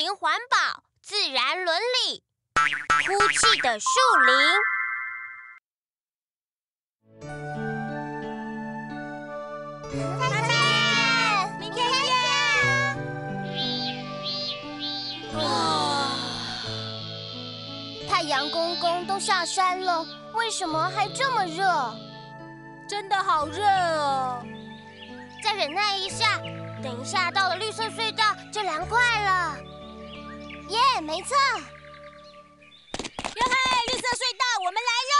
林环保，自然伦理，哭泣的树林。再见，明天见。啊！太阳公公都下山了，为什么还这么热？真的好热哦！再忍耐一下，等一下到了绿色隧道就凉快了。耶，没错。哟嘿，绿色隧道，我们来喽！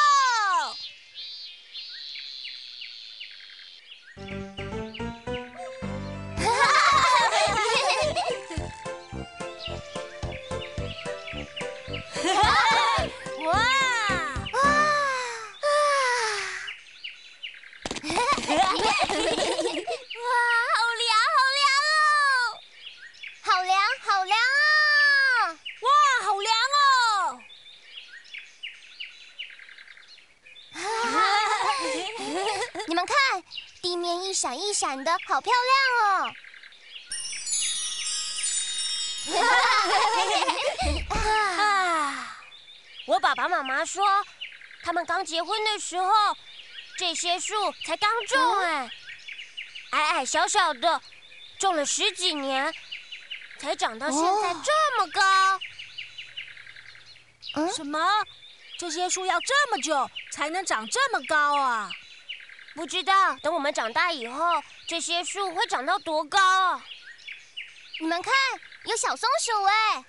们看，地面一闪一闪的，好漂亮哦！啊！我爸爸妈妈说，他们刚结婚的时候，这些树才刚种哎，矮矮小小的，种了十几年，才长到现在这么高。什么？这些树要这么久才能长这么高啊？不知道，等我们长大以后，这些树会长到多高啊？你们看，有小松鼠哎！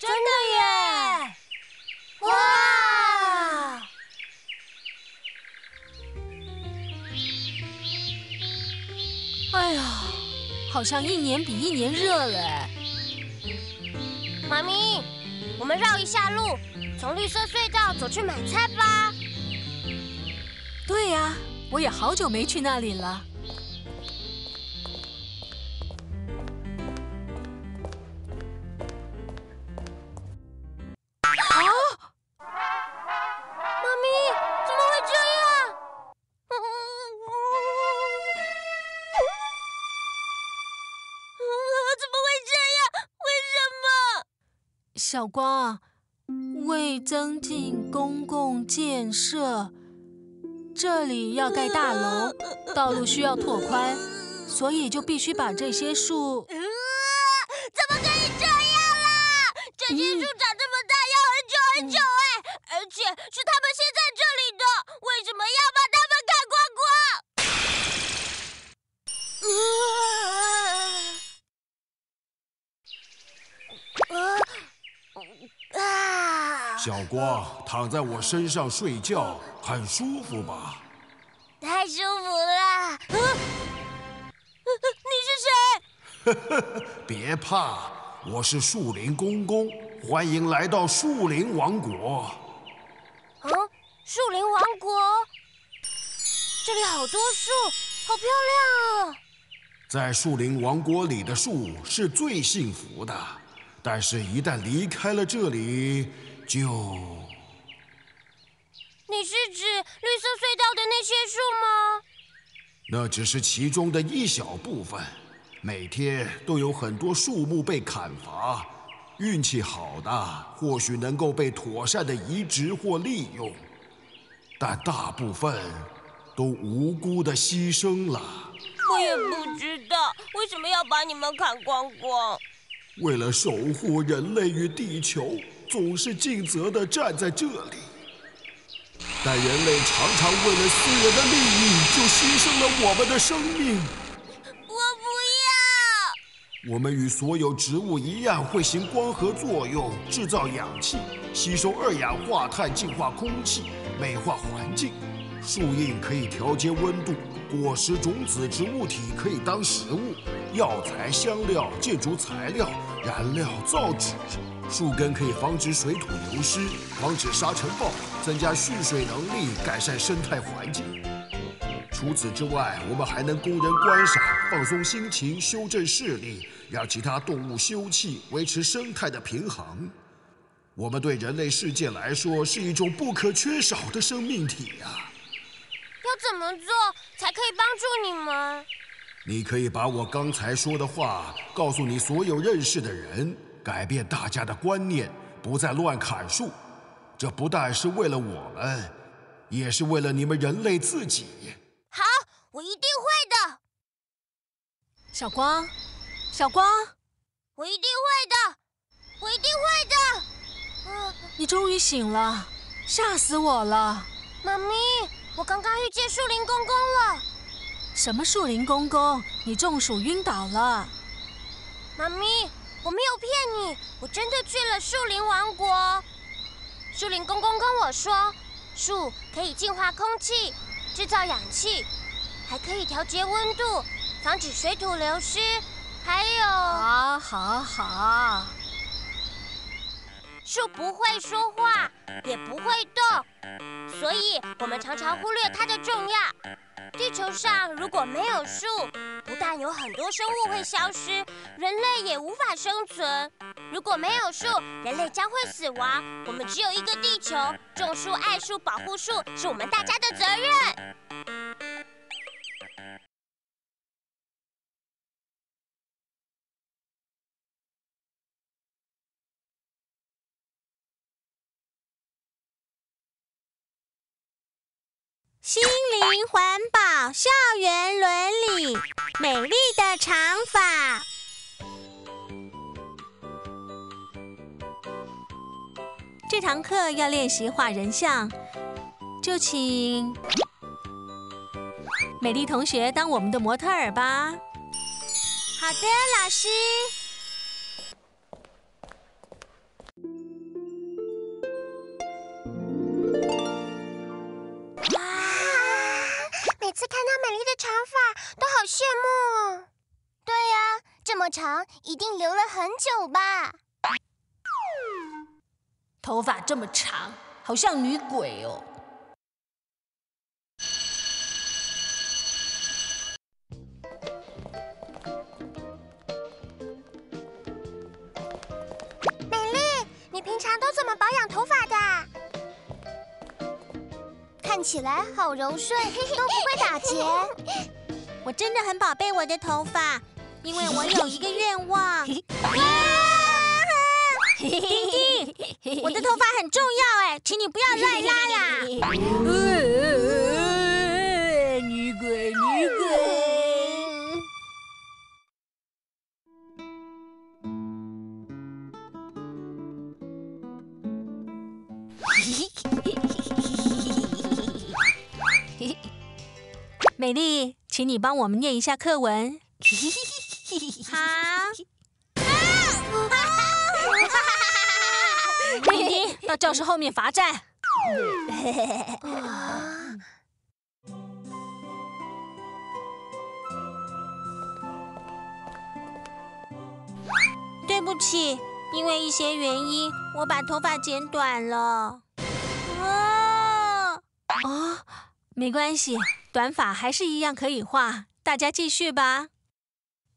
真的耶！哇！哎呀，好像一年比一年热了哎。妈咪，我们绕一下路，从绿色隧道走去买菜吧。对呀，我也好久没去那里了。妈咪，怎么会这样？怎么会这样？为什么？小光，为增进公共建设，这里要盖大楼，道路需要拓宽，所以就必须把这些树。呃，怎么可以这样啦？这些树长这么大要很久很久哎，而且是他们先在这里的，为什么要把它们砍光光？呃，啊！小光躺在我身上睡觉，很舒服吧？太舒服了。呃你是谁？别怕，我是树林公公，欢迎来到树林王国。啊，树林王国，这里好多树，好漂亮啊！在树林王国里的树是最幸福的，但是，一旦离开了这里，就……你是指绿色隧道的那些树吗？那只是其中的一小部分。每天都有很多树木被砍伐，运气好的或许能够被妥善的移植或利用，但大部分都无辜的牺牲了。我也不知道为什么要把你们砍光光。为了守护人类与地球，总是尽责的站在这里，但人类常常为了私人的利益，就牺牲了我们的生命。我不要。我们与所有植物一样，会行光合作用，制造氧气，吸收二氧化碳，净化空气，美化环境。树荫可以调节温度，果实、种子、植物体可以当食物，药材、香料、建筑材料、燃料、造纸。树根可以防止水土流失，防止沙尘暴，增加蓄水能力，改善生态环境。除此之外，我们还能供人观赏，放松心情，修正视力，让其他动物休憩，维持生态的平衡。我们对人类世界来说是一种不可缺少的生命体呀、要怎么做才可以帮助你们？你可以把我刚才说的话告诉你所有认识的人，改变大家的观念，不再乱砍树。这不但是为了我们，也是为了你们人类自己。好，我一定会的，小光，小光，我一定会的，我一定会的。嗯，你终于醒了，吓死我了！妈咪，我刚刚遇见树林公公了。什么树林公公？你中暑晕倒了？妈咪，我没有骗你，我真的去了树林王国。树林公公跟我说，树可以净化空气，制造氧气，还可以调节温度，防止水土流失，还有……好，好，好。树不会说话，也不会动，所以我们常常忽略它的重要。地球上如果没有树，不但有很多生物会消失，人类也无法生存。如果没有树，人类将会死亡。我们只有一个地球，种树、爱树、保护树，是我们大家的责任。环保，校园伦理，美丽的长发。这堂课要练习画人像，就请美丽同学当我们的模特儿吧。好的，老师。长，一定留了很久吧？头发这么长，好像女鬼哦。美丽，你平常都怎么保养头发的？看起来好柔顺，都不会打结。我真的很宝贝我的头发，因为我有一个愿望。丁丁，我的头发很重要哎，请你不要乱拉啦。女鬼，女鬼。美丽，请你帮我们念一下课文。好。丁丁，到教室后面罚站。对不起，因为一些原因，我把头发剪短了。啊。啊，没关系，短发还是一样可以画。大家继续吧。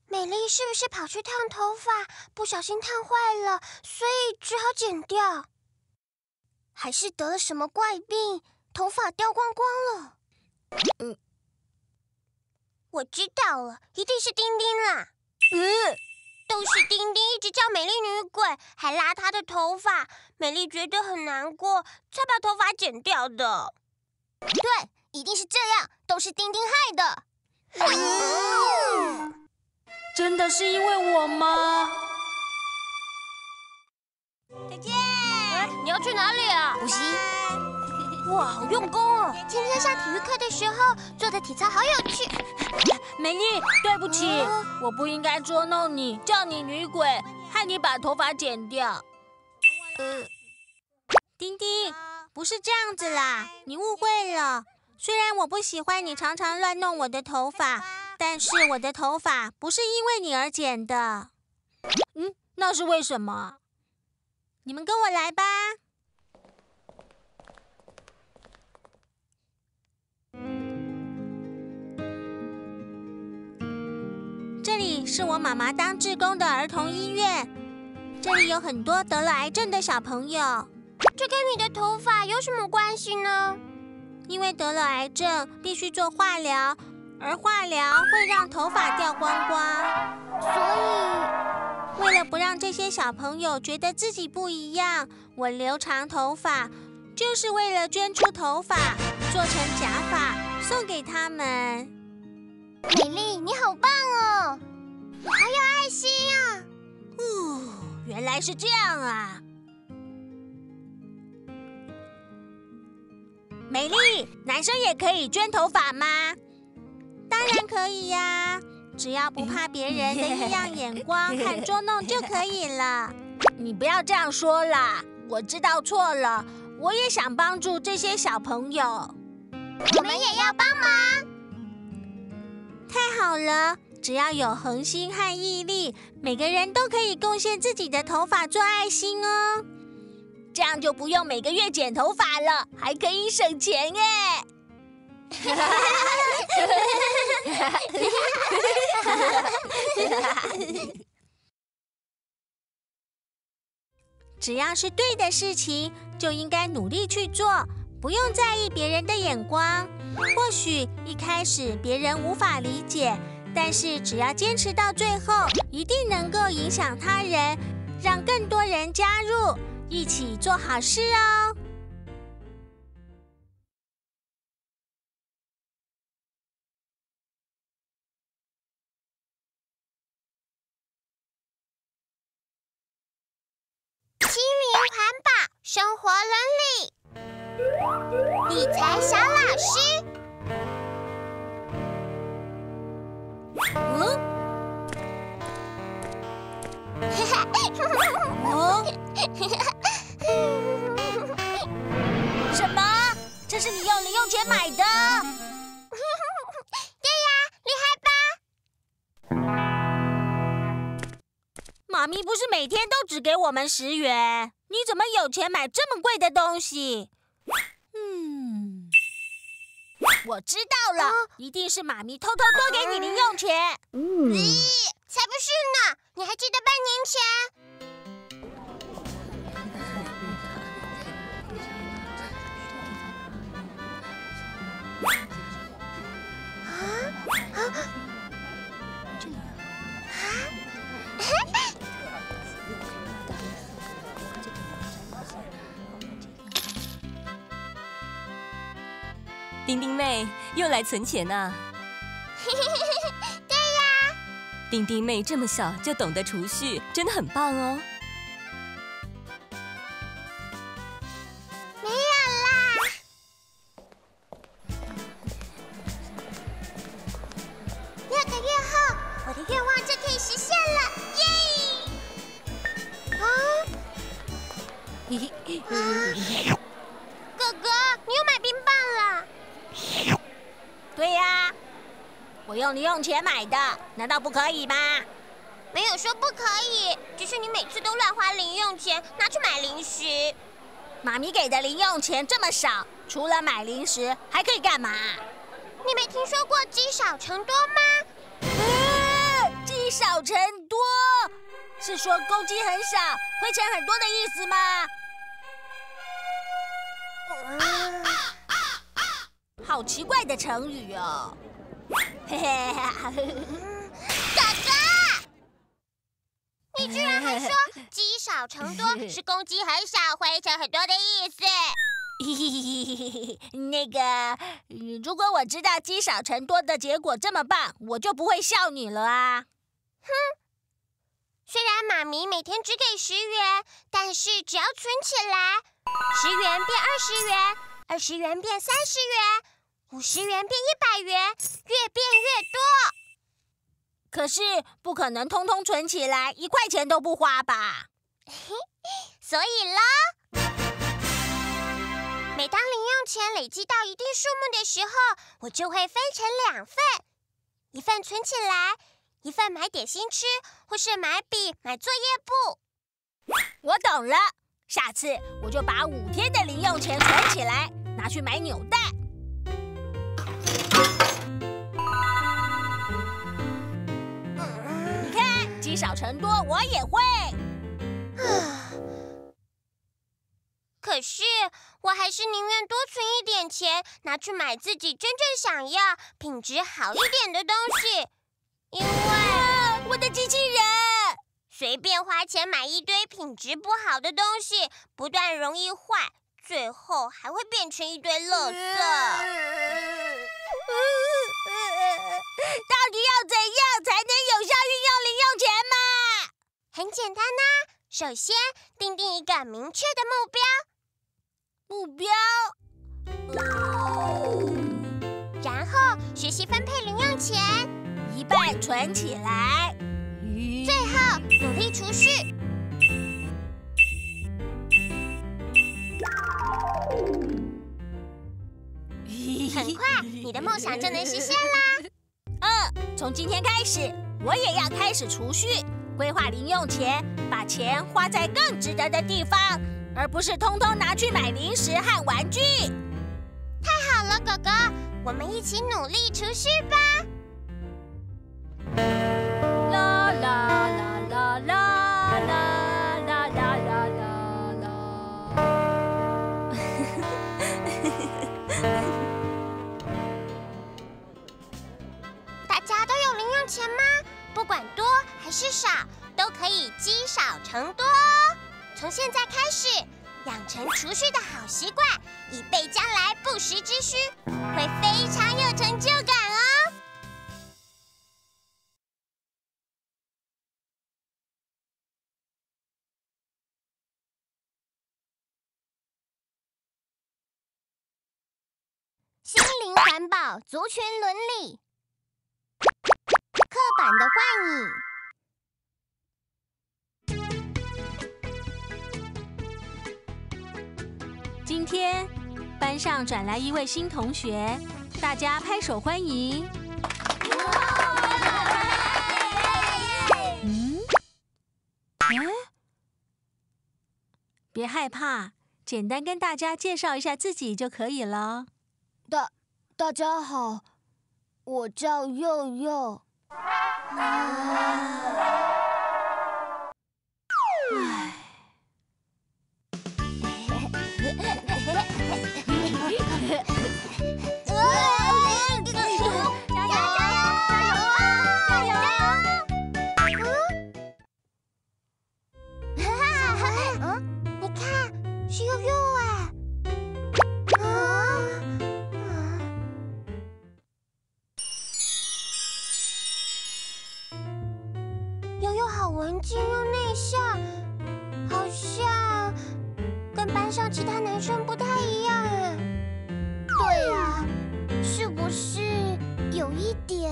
美丽是不是跑去烫头发，不小心烫坏了，所以只好剪掉？还是得了什么怪病，头发掉光光了？嗯，我知道了，一定是丁丁啦。嗯，都是丁丁一直叫美丽女鬼，还拉她的头发，美丽觉得很难过，才把头发剪掉的。对，一定是这样，都是丁丁害的。嗯真的是因为我吗？再见。你要去哪里啊？补习。哇，好用功哦！今天上体育课的时候做的体操好有趣。美丽，对不起，我不应该捉弄你，叫你女鬼，害你把头发剪掉。呃，丁丁，不是这样子啦，你误会了。虽然我不喜欢你常常乱弄我的头发，但是我的头发不是因为你而剪的。嗯，那是为什么？你们跟我来吧。这里是我妈妈当志工的儿童医院，这里有很多得了癌症的小朋友。这跟你的头发有什么关系呢？因为得了癌症，必须做化疗，而化疗会让头发掉光光。所以，为了不让这些小朋友觉得自己不一样，我留长头发，就是为了捐出头发做成假发送给他们。美丽，你好棒哦！你好有爱心啊！哦，原来是这样啊！美丽，男生也可以捐头发吗？当然可以呀，只要不怕别人的异样眼光和捉弄就可以了。你不要这样说啦，我知道错了，我也想帮助这些小朋友。我们也要帮忙。太好了，只要有恒心和毅力，每个人都可以贡献自己的头发做爱心哦。这样就不用每个月剪头发了，还可以省钱耶！只要是对的事情，就应该努力去做，不用在意别人的眼光。或许一开始别人无法理解，但是只要坚持到最后，一定能够影响他人，让更多人加入。一起做好事哦！用钱买的？对呀，厉害吧？妈咪不是每天都只给我们十元？你怎么有钱买这么贵的东西？嗯，我知道了，一定是妈咪偷偷多给你零用钱。咦，才不是呢！你还记得半年前？丁丁妹又来存钱呐！对呀，丁丁妹这么小就懂得储蓄，真的很棒哦。我用零用钱买的，难道不可以吗？没有说不可以，只是你每次都乱花零用钱，拿去买零食。妈咪给的零用钱这么少，除了买零食还可以干嘛？你没听说过积少成多吗？积少成多是说公积很少，灰尘很多的意思吗？啊啊好奇怪的成语哦！嘿嘿，哥哥，你居然还说积少成多是公鸡很少，灰尘很多的意思？那个，如果我知道积少成多的结果这么棒，我就不会笑你了啊！哼，虽然妈咪每天只给十元，但是只要存起来，十元变二十元，二十元变三十元。五十元变一百元，越变越多。可是不可能通通存起来，一块钱都不花吧？所以啦，每当零用钱累积到一定数目的时候，我就会分成两份，一份存起来，一份买点心吃，或是买笔、买作业簿。我懂了，下次我就把五天的零用钱存起来，拿去买纽带。少成多，我也会。可 可是我还是宁愿多存一点钱，拿去买自己真正想要、品质好一点的东西。因为我的机器人，随便花钱买一堆品质不好的东西，不但容易坏，最后还会变成一堆垃圾。到底要怎样才能有效运用？很简单呐，首先定定一个明确的目标目标，标，然后学习分配零用钱，一半存起来，最后努力储蓄。很快，你的梦想就能实现啦！嗯，从今天开始，我也要开始储蓄，规划零用钱，把钱花在更值得的地方，而不是通通拿去买零食和玩具。太好了，哥哥，我们一起努力储蓄吧！是少，都可以积少成多哦。从现在开始，养成储蓄的好习惯，以备将来不时之需，会非常有成就感哦。心灵环保，族群伦理。刻板的幻影。今天班上转来一位新同学，大家拍手欢迎。嗯？哎？别害怕，简单跟大家介绍一下自己就可以了。大大家好，我叫佑佑。嗯，其他男生不太一样哎。对啊，是不是有一点？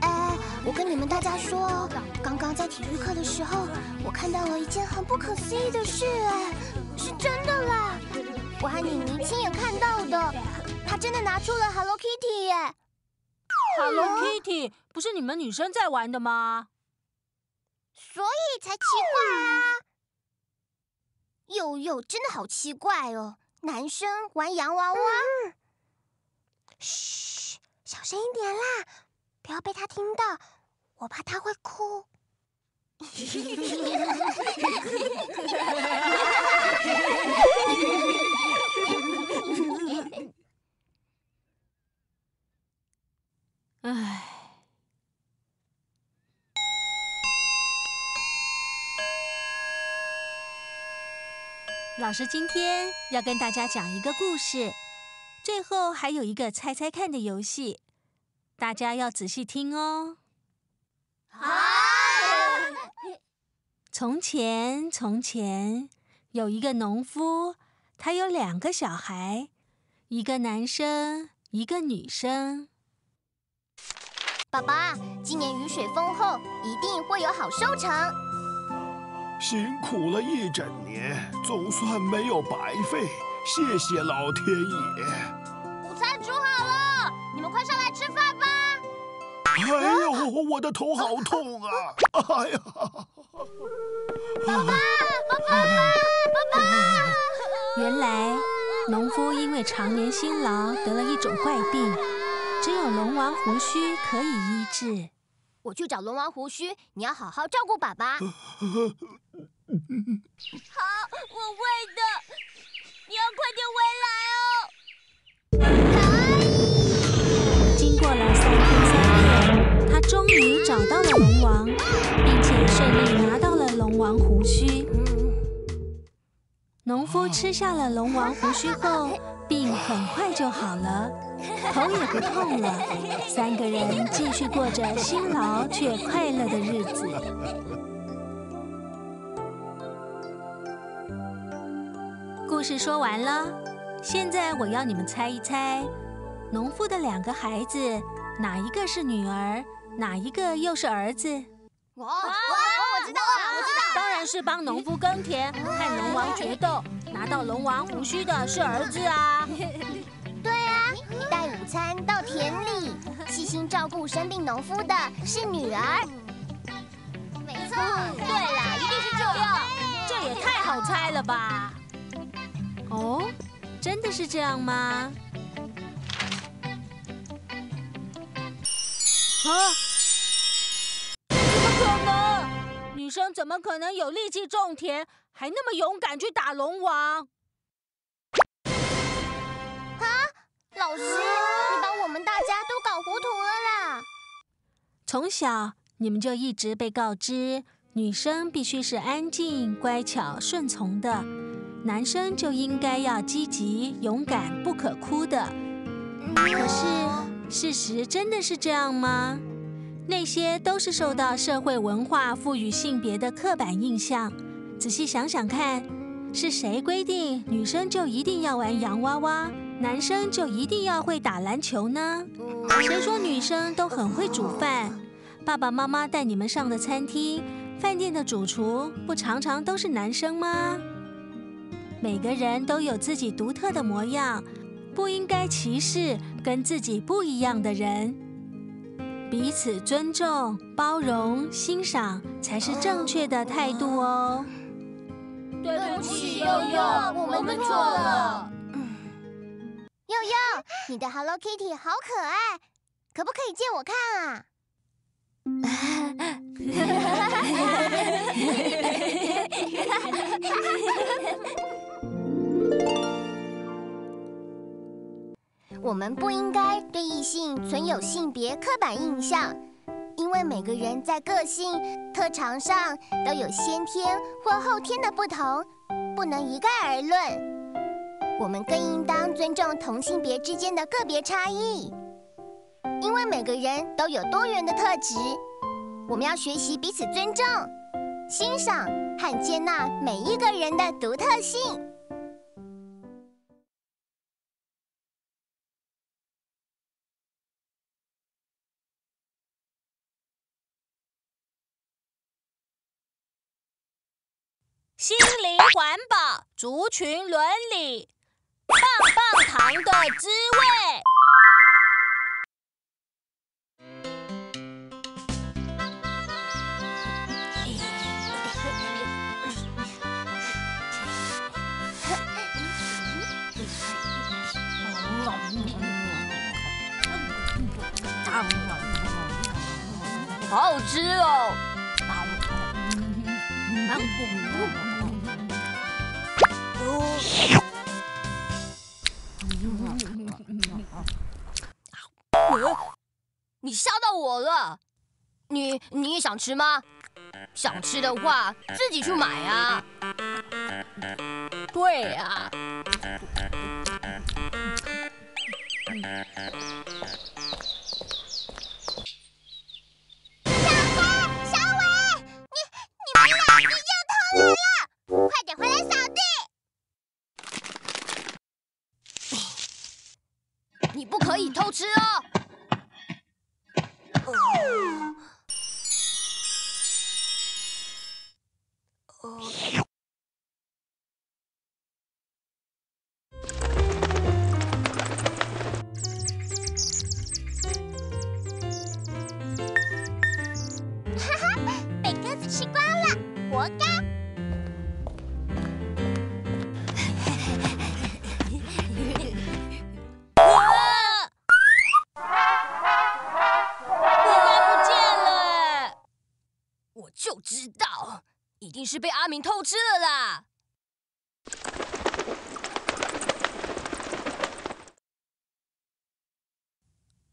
哎，我跟你们大家说，刚刚在体育课的时候，我看到了一件很不可思议的事，哎，真的拿出了 Hello Kitty 耶！Hello Kitty 不是你们女生在玩的吗？所以才奇怪啊！佑佑真的好奇怪哦，男生玩洋娃娃。嘘，小声一点啦，不要被他听到，我怕他会哭。唉，老师今天要跟大家讲一个故事，最后还有一个猜猜看的游戏，大家要仔细听哦。好，从前，从前有一个农夫，他有两个小孩，一个男生，一个女生。爸爸，今年雨水丰厚，一定会有好收成。辛苦了一整年，总算没有白费，谢谢老天爷。午餐煮好了，你们快上来吃饭吧。哎呦，我的头好痛啊！哎呀，爸爸，爸爸，爸爸原来农夫因为常年辛劳得了一种怪病，只有龙王胡须可以医治。我去找龙王胡须，你要好好照顾爸爸。好，我会的。你要快点回来哦。经过了三天三夜，他终于找到了龙王，并且顺利拿到了龙王胡须。农夫吃下了龙王胡须后，病很快就好了，头也不痛了。三个人继续过着辛劳却快乐的日子。故事说完了，现在我要你们猜一猜，农夫的两个孩子哪一个是女儿，哪一个又是儿子？我我我知道了，我知道。当然是帮农夫耕田，和龙王决斗，拿到龙王胡须的是儿子啊！对啊，带午餐到田里，细心照顾生病农夫的是女儿。没错，对啦，一定是这样，这也太好猜了吧？哦，真的是这样吗？啊！怎么可能女生怎么可能有力气种田，还那么勇敢去打龙王？啊，老师，你把我们大家都搞糊涂了啦！从小你们就一直被告知，女生必须是安静、乖巧、顺从的，男生就应该要积极、勇敢、不可哭的。可是，事实真的是这样吗？那些都是受到社会文化赋予性别的刻板印象。仔细想想看，是谁规定女生就一定要玩洋娃娃，男生就一定要会打篮球呢？谁说女生都很会煮饭？爸爸妈妈带你们上的餐厅、饭店的主厨，不常常都是男生吗？每个人都有自己独特的模样，不应该歧视跟自己不一样的人。彼此尊重、包容、欣赏，才是正确的态度哦。对不起，佑佑，我们错了。佑佑，你的 Hello Kitty 好可爱，可不可以借我看啊？我们不应该对异性存有性别刻板印象，因因为每个人在个性、特长上都有先天或后天的不同，不能一概而论。我们更应当尊重同性别之间的个别差异，因为每个人都有多元的特质。我们要学习彼此尊重、欣赏和接纳每一个人的独特性。环保，族群伦理，棒棒糖的滋味。好好吃哦！你吓到我了！你你也想吃吗？想吃的话，自己去买啊！对啊。我就知道一定是被阿明偷吃了啦！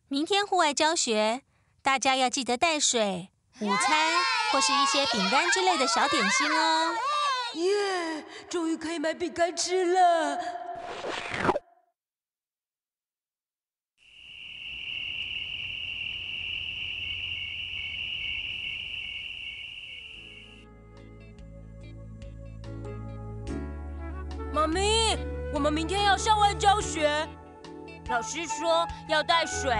明天户外教学，大家要记得带水、午餐或是一些饼干之类的小点心哦。耶！终于可以买饼干吃了。妈咪，我们明天要校外教学，老师说要带水、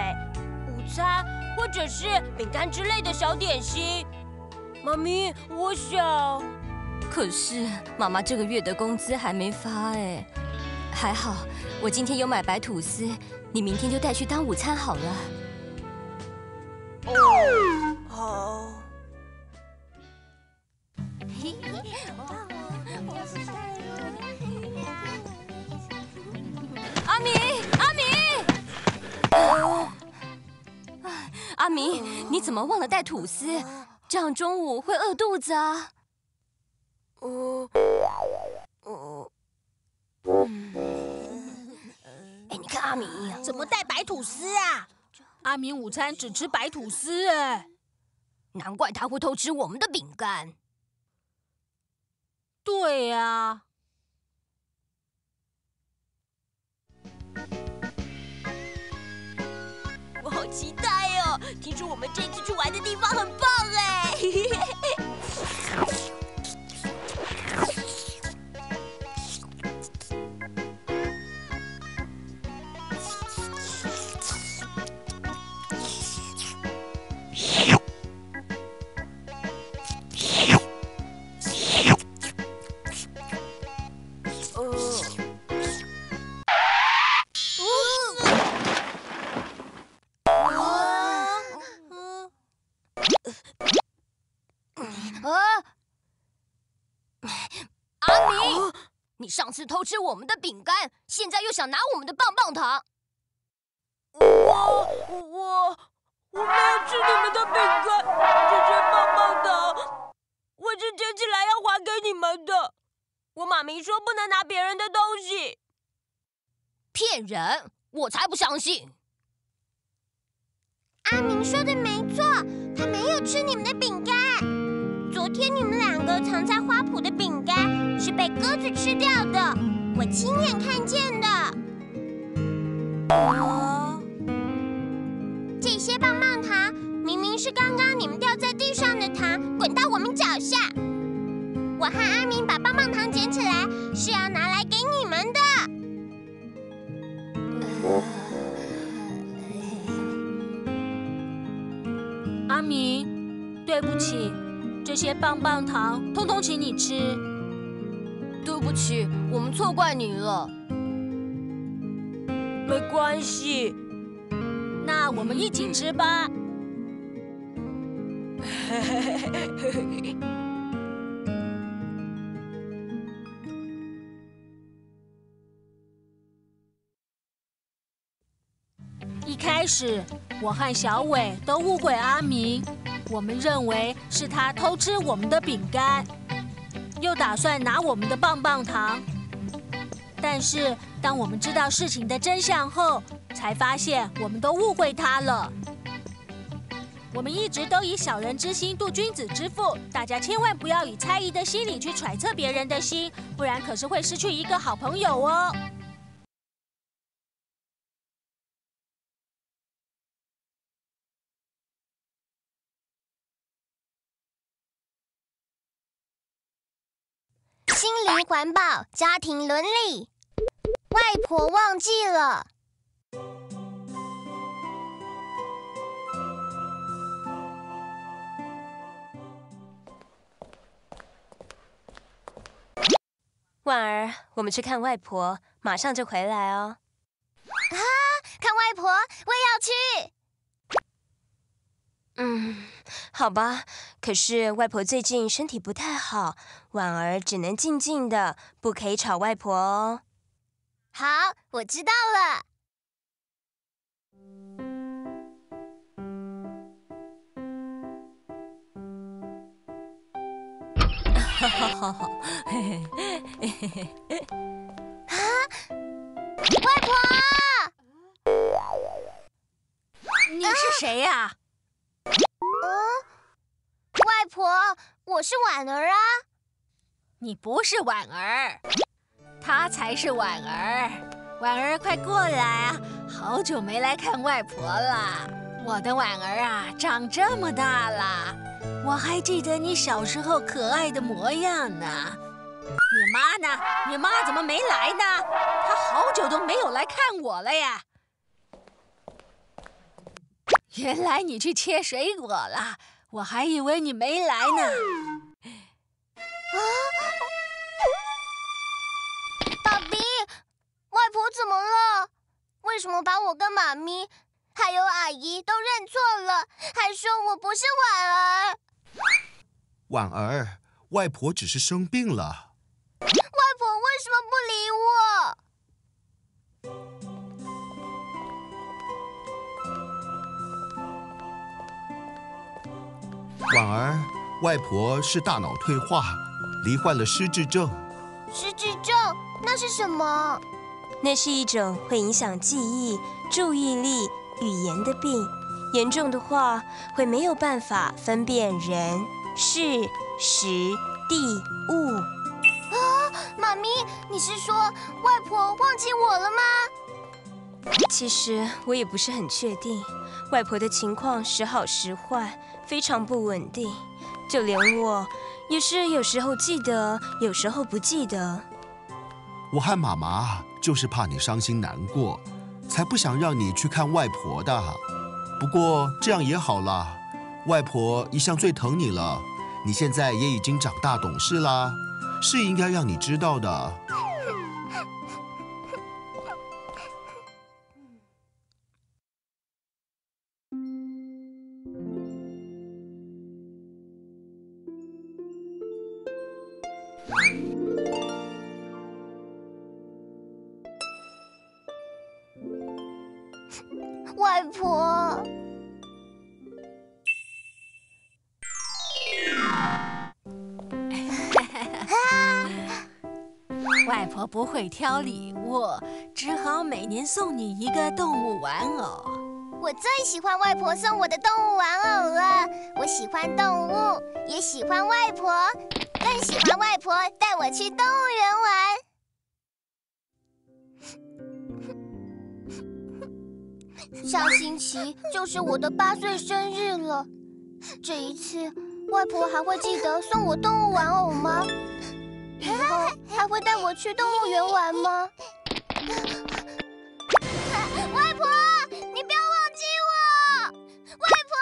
午餐或者是饼干之类的小点心。妈咪，我想，可是妈妈这个月的工资还没发哎，还好我今天有买白吐司，你明天就带去当午餐好了。哦好。阿阿明，你怎么忘了带吐司？这样中午会饿肚子啊。哦，哦，哎，你看阿明怎么带白吐司啊？阿明午餐只吃白吐司，哎，难怪他会偷吃我们的饼干。对呀。好期待哦！听说我们这次去玩的地方很棒哎。偷吃我们的饼干，现在又想拿我们的棒棒糖。我我我没有吃你们的饼干，这些棒棒糖我是捡起来要还给你们的。我妈咪说不能拿别人的东西。骗人！我才不相信。阿明说的没错，他没有吃你们的饼干。昨天你们两个藏在花圃的饼干是被鸽子吃掉的，我亲眼看见的。哦，这些棒棒糖明明是刚刚你们掉在地上的糖，滚到我们脚下。我和阿明把棒棒糖捡起来是要拿来给你们的。阿明，对不起。这些棒棒糖，通通请你吃。对不起，我们错怪你了。没关系，那我们一起吃吧。一开始，我和小伟都误会阿明。我们认为是他偷吃我们的饼干，又打算拿我们的棒棒糖。但是当我们知道事情的真相后，才发现我们都误会他了。我们一直都以小人之心度君子之腹，大家千万不要以猜疑的心理去揣测别人的心，不然可是会失去一个好朋友哦。环保，家庭伦理。外婆忘记了。婉儿，我们去看外婆，马上就回来哦。啊，看外婆，我也要去。嗯，好吧。可是外婆最近身体不太好，婉儿只能静静的，不可以吵外婆哦。好，我知道了。哈哈哈！哈嘿嘿嘿嘿嘿！啊外婆，你是谁呀？嗯外婆，我是婉儿啊。你不是婉儿，她才是婉儿。婉儿，快过来啊！好久没来看外婆了。我的婉儿啊，长这么大了，我还记得你小时候可爱的模样呢。你妈呢？你妈怎么没来呢？她好久都没有来看我了呀。原来你去切水果了，我还以为你没来呢。啊！爸比，外婆怎么了？为什么把我跟妈咪还有阿姨都认错了，还说我不是婉儿？婉儿，外婆只是生病了。外婆为什么不理我？婉儿，外婆是大脑退化，罹患了失智症。失智症那是什么？那是一种会影响记忆、注意力、语言的病，严重的话会没有办法分辨人、事、时、地、物。啊，妈咪，你是说外婆忘记我了吗？其实我也不是很确定，外婆的情况时好时坏，非常不稳定，就连我也是有时候记得，有时候不记得。我和妈妈就是怕你伤心难过，才不想让你去看外婆的。不过这样也好了，外婆一向最疼你了，你现在也已经长大懂事啦，是应该让你知道的。会挑礼物，只好每年送你一个动物玩偶。我最喜欢外婆送我的动物玩偶了。我喜欢动物，也喜欢外婆，更喜欢外婆带我去动物园玩。下星期就是我的八岁生日了，这一次外婆还会记得送我动物玩偶吗？以后还会带我去动物园玩吗？外婆，你不要忘记我！外婆，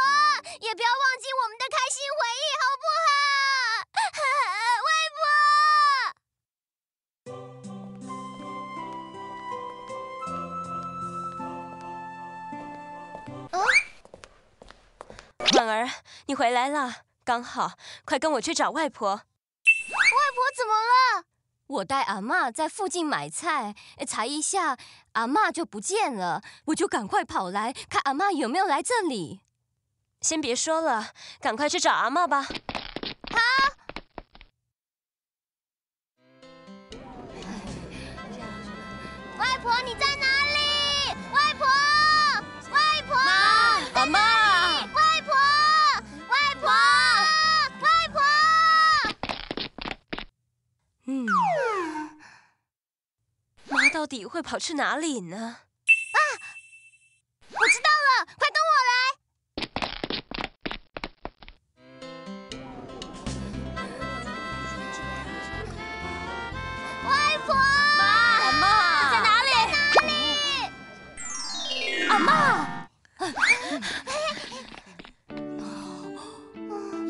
也不要忘记我们的开心回忆，好不好？外婆，啊婉儿，你回来了，刚好，快跟我去找外婆。外婆怎么了？我带阿妈在附近买菜，才一下，阿妈就不见了，我就赶快跑来看阿妈有没有来这里。先别说了，赶快去找阿妈吧。好。外婆你在到底会跑去哪里呢？啊我知道了，快跟我来！外婆，阿妈在哪里？在哪里？阿妈，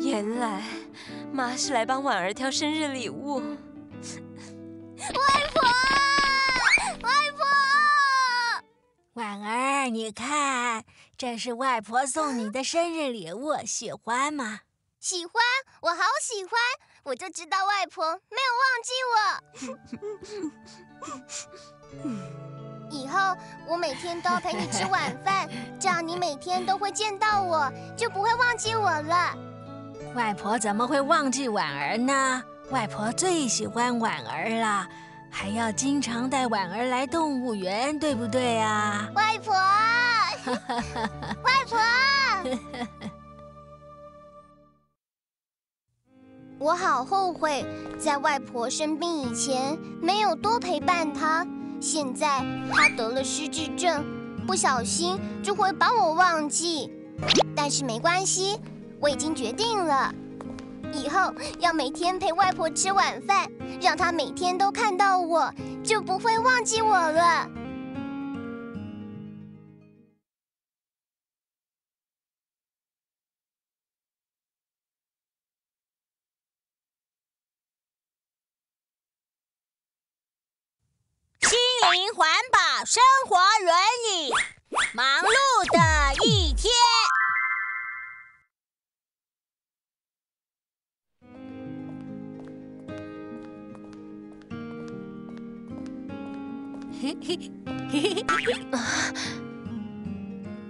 原来妈是来帮婉儿挑生日礼物。这是外婆送你的生日礼物，喜欢吗？喜欢，我好喜欢，我就知道外婆没有忘记我。以后我每天都要陪你吃晚饭，这样你每天都会见到我，就不会忘记我了。外婆怎么会忘记婉儿呢？外婆最喜欢婉儿了，还要经常带婉儿来动物园，对不对啊？外婆，外婆，我好后悔，在外婆生病以前没有多陪伴她。现在她得了失智症，不小心就会把我忘记。但是没关系，我已经决定了。以后要每天陪外婆吃晚饭，让她每天都看到我，就不会忘记我了。活伦理，忙碌的一天。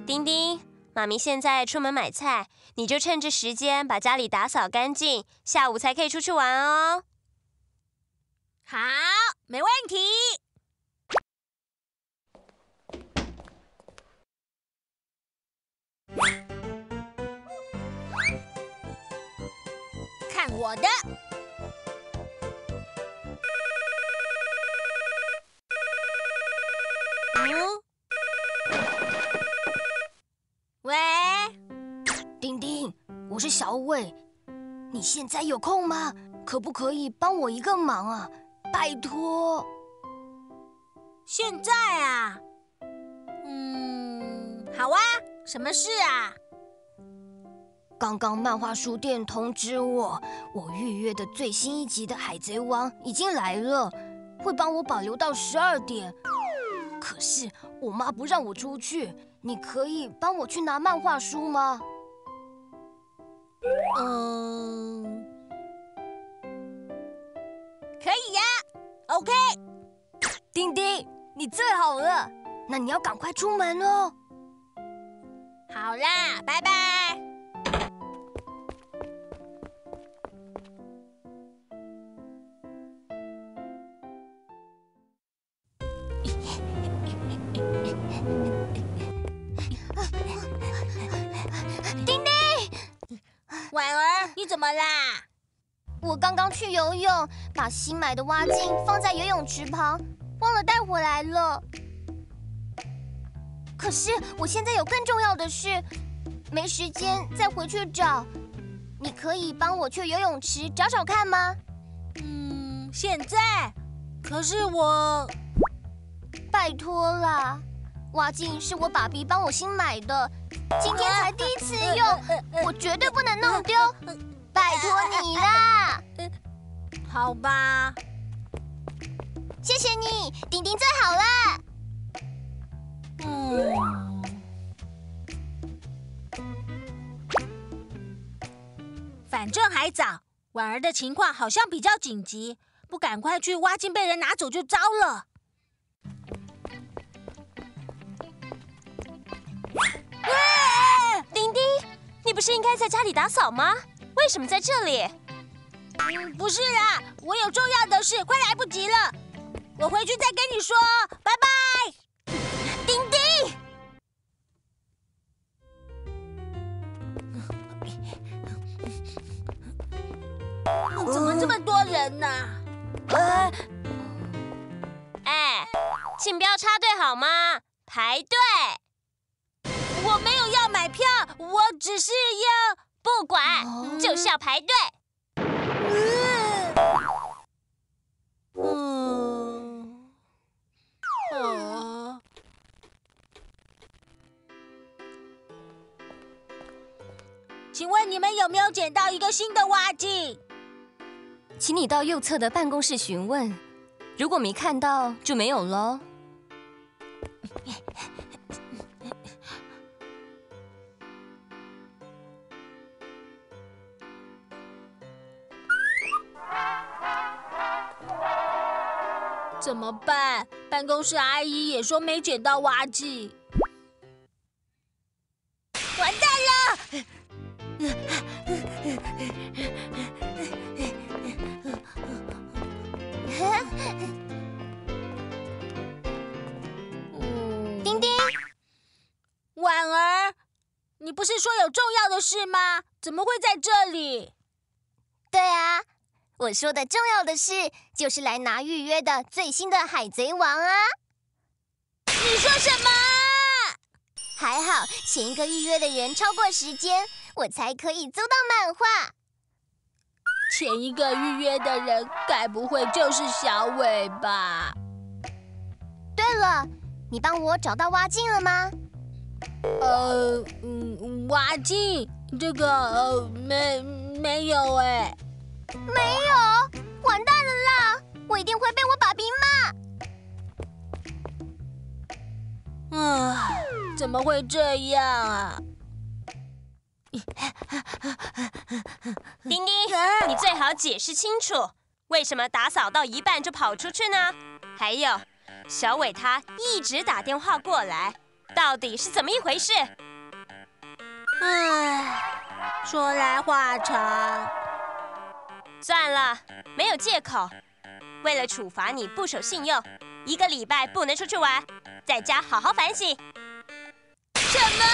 丁丁，妈咪现在出门买菜，你就趁着时间把家里打扫干净，下午才可以出去玩哦。好，没问题。我的！嗯？喂，丁丁，我是小伟，你现在有空吗？可不可以帮我一个忙啊？拜托。现在啊？嗯，好啊。什么事啊？刚刚漫画书店通知我，我预约的最新一集的《海贼王》已经来了，会帮我保留到十二点。可是我妈不让我出去，你可以帮我去拿漫画书吗？嗯，可以呀。OK，丁丁，你最好了，那你要赶快出门哦。好啦，拜拜。婉儿，你怎么啦？我刚刚去游泳，把新买的蛙镜放在游泳池旁，忘了带回来了。可是我现在有更重要的事，没时间再回去找。你可以帮我去游泳池找找看吗？嗯，现在？可是我……拜托啦，蛙镜是我爸比帮我新买的，今天才第一次用，我绝对不能弄丢。拜托你啦！好吧，谢谢你，丁丁最好了。嗯，反正还早。婉儿的情况好像比较紧急，不赶快去挖镜被人拿走就糟了。你不是应该在家里打扫吗？为什么在这里？嗯，不是啦，我有重要的事，快来不及了。我回去再跟你说，拜拜。丁丁，怎么这么多人呢？哎，哎，请不要插队好吗？排队。我没有要买票，我只是要……不管，就是要排队。请问你们有没有捡到一个新的挖机？请你到右侧的办公室询问，如果没看到就没有喽。办公室阿姨也说没捡到挖机。完蛋了！丁丁，婉儿，你不是说有重要的事吗？怎么会在这里？对啊，我说的重要的事就是来拿预约的最新的《海贼王》啊！你说什么？还好前一个预约的人超过时间，我才可以租到漫画。前一个预约的人该不会就是小伟吧？对了，你帮我找到挖镜了吗？呃，嗯，挖镜这个呃没没有哎，没有，完蛋了啦！我一定会被我爸比骂。啊，怎么会这样啊？丁丁，你最好解释清楚，为什么打扫到一半就跑出去呢？还有，小伟他一直打电话过来，到底是怎么一回事？唉，说来话长。算了，没有借口。为了处罚你不守信用，一个礼拜不能出去玩，在家好好反省。什么？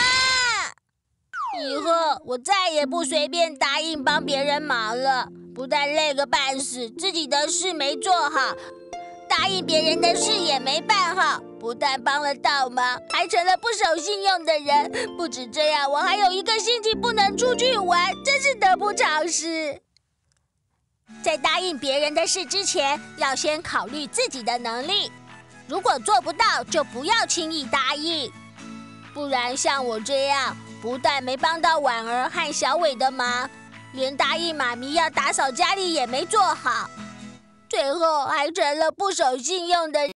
以后我再也不随便答应帮别人忙了。不但累个半死，自己的事没做好，答应别人的事也没办好。不但帮了倒忙，还成了不守信用的人。不止这样，我还有一个星期不能出去玩，真是得不偿失。在答应别人的事之前，要先考虑自己的能力。如果做不到，就不要轻易答应。不然像我这样，不但没帮到婉儿和小伟的忙，连答应妈咪要打扫家里也没做好，最后还成了不守信用的。